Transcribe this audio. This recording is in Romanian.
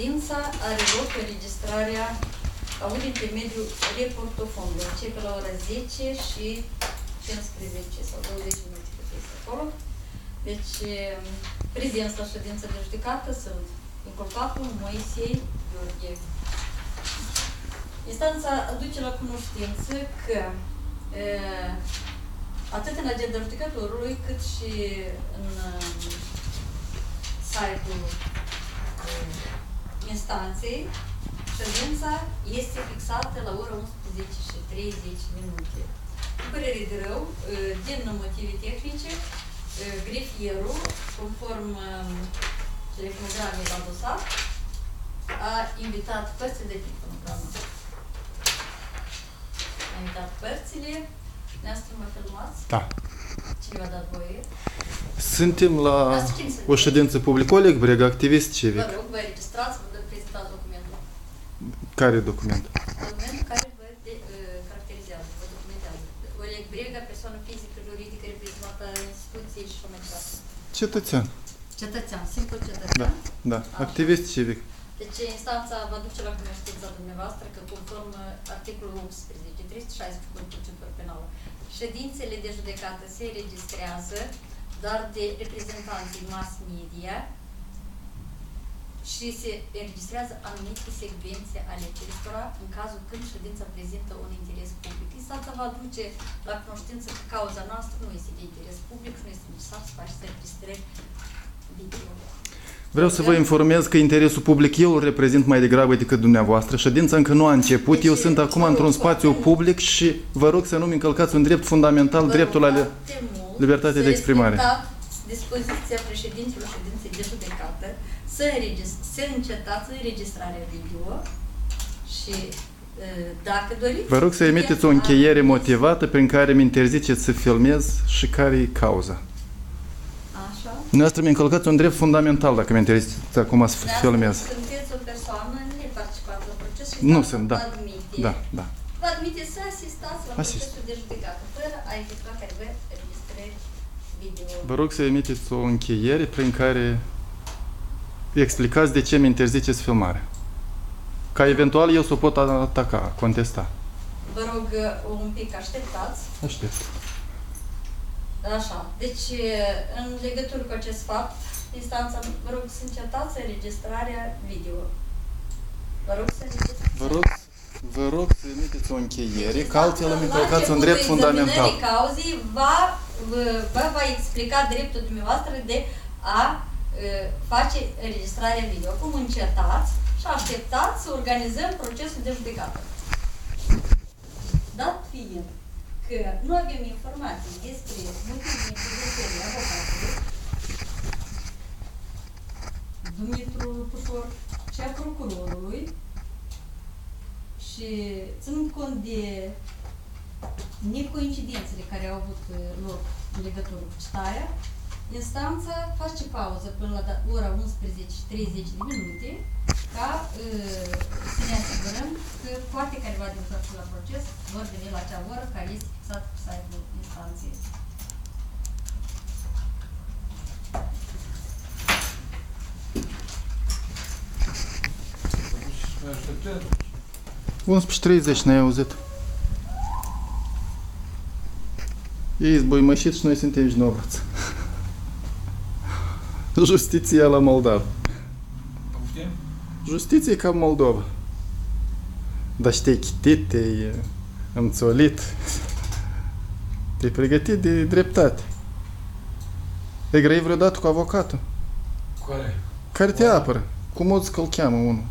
Ședința are loc înregistrarea aud intermediul reportofondului. Începe la ora 10 și 15 sau 20 minute de este acolo. Deci, prezenți la ședința de judecată sunt inculpatul Moisei Gheorghe. Instanța aduce la cunoștință că e, atât în agenda judecătorului cât și în site-ul instanței, ședința este fixată la ora 11 și 30 minute. Cu părere de rău, din motive tehnice, grefierul, conform telefonogramei la dosar, a invitat părțile de telefonogramă. A invitat părțile, ne-ați mă filmați? Da. Cine v-a dat voie? Suntem la Dați cine o sunteți? ședință publică. Oleg Breg, activist civic. Vă rog, vă registrați, vă dă- prezentați documentul. Care document? Documentul care vă de, uh, caracterizează, vă documentează. Oleg Brega, persoană fizică, juridică, reprezentată a instituției și așa mai departe. Cetățean. Cetățean, simplu cetățean. Da. Activist civic. Deci instanța vă duce la cunoștința dumneavoastră că conform uh, articolul 18, 360 Codul Procedură Penală, ședințele de judecată se registrează doar de reprezentanții mass media și se înregistrează anumite secvențe ale acestora în cazul când ședința prezintă un interes public. Instanța va duce la cunoștință că cauza noastră nu este de interes public și nu este necesar să faci înregistrări video. Vreau să vă informez că interesul public eu îl reprezint mai degrabă decât dumneavoastră. Ședința încă nu a început. Eu Deci, sunt acum vă rog într-un foarte spațiu mult. public și vă rog să nu-mi încălcați un drept fundamental, Vă dreptul la... rog le- foarte mult libertate să de exprimare. respectați dispoziția președintelui ședinței de judecată, să, înregis- să încetați înregistrarea video și uh, dacă doriți... Vă rog să emiteți o încheiere motivată prin care mi interziceți să filmez și care e cauza. Așa. Dumneavoastră mi încălcați un drept fundamental dacă mi interziceți acum să Dumneavoastră filmez. Sunteți o persoană neparticipantă la proces și Nu statul sunt, da. vă admite, Da, da. vă admite să asistați la Asist. procesul de judecată, fără a efectua careva înregistrări video. Vă rog să emiteți o încheiere prin care explicați de ce mi interziceți filmarea. Ca eventual eu să o pot ataca, contesta. Vă rog uh, un pic așteptați. Aștept. Așa. Deci, în legătură cu acest fapt, instanța, vă rog să încetați înregistrarea video. Vă rog să înregistrați. Vă rog, vă rog să emiteți o încheiere, că altfel îmi La încălcați un începutul drept fundamental. examinării cauzii va, vă, vă va explica dreptul dumneavoastră de a uh, face înregistrarea video. Cum încetați și așteptați să organizăm procesul de judecată. Dat fiind că nu avem informații despre motivul intervenției avocatului, Dumitru Pușor și a procurorului și ținând cont de necoincidențele care au avut uh, loc în legătură cu citarea, instanța face pauză până la da- ora 11.30 de minute ca uh, să ne asigurăm că toate careva din la proces vor veni la acea oră care este fixată pe site-ul instanței. Așteptăm. 11.30 ne-ai auzit. Ei zboimășit și noi suntem vinovați. Justiția la Moldova. Poftim? Justiție ca în Moldova. Dar și te-ai chitit, te-ai uh, înțolit. Te-ai pregătit de dreptate. Ai grăit vreodată cu avocatul? Care? Care te apără? Cum o că îl cheamă unul?